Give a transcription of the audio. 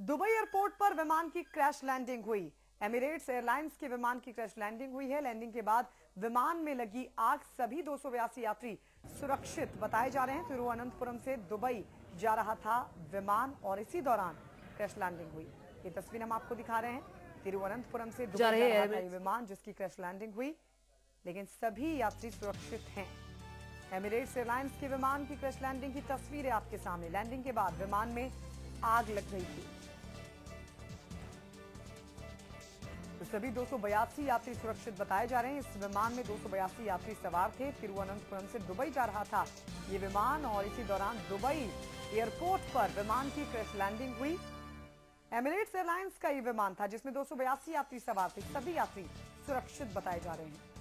Dubai airport पर विमान की क्रैश लैंडिंग हुई। एमिरेट्स एयरलाइंस के विमान की क्रैश लैंडिंग हुई है। लैंडिंग के बाद विमान में लगी आग सभी दो सौ बयासी यात्री सुरक्षित। बताए जा रहे हैं तिरुवनंतपुरम से दुबई जा रहा था विमान और इसी दौरान क्रैश लैंडिंग हुई। ये तस्वीर हम आपको दिखा रहे हैं। तिरुवनंतपुरम से दुबई जा रहा था विमान जिसकी क्रैश लैंडिंग हुई लेकिन सभी यात्री सुरक्षित हैं। एमिरेट्स एयरलाइंस के विमान की क्रैश लैंडिंग की तस्वीरें आपके सामने। लैंडिंग के बाद विमान में आग लग गई थी। सभी दो सौ बयासी यात्री सुरक्षित बताए जा रहे हैं। इस विमान में दो सौ बयासी यात्री सवार थे। तिरुवनंतपुरम से दुबई जा रहा था ये विमान और इसी दौरान दुबई एयरपोर्ट पर विमान की क्रैश लैंडिंग हुई। एमिरेट्स एयरलाइंस का ये विमान था जिसमें दो सौ बयासी यात्री सवार थे। सभी यात्री सुरक्षित बताए जा रहे हैं।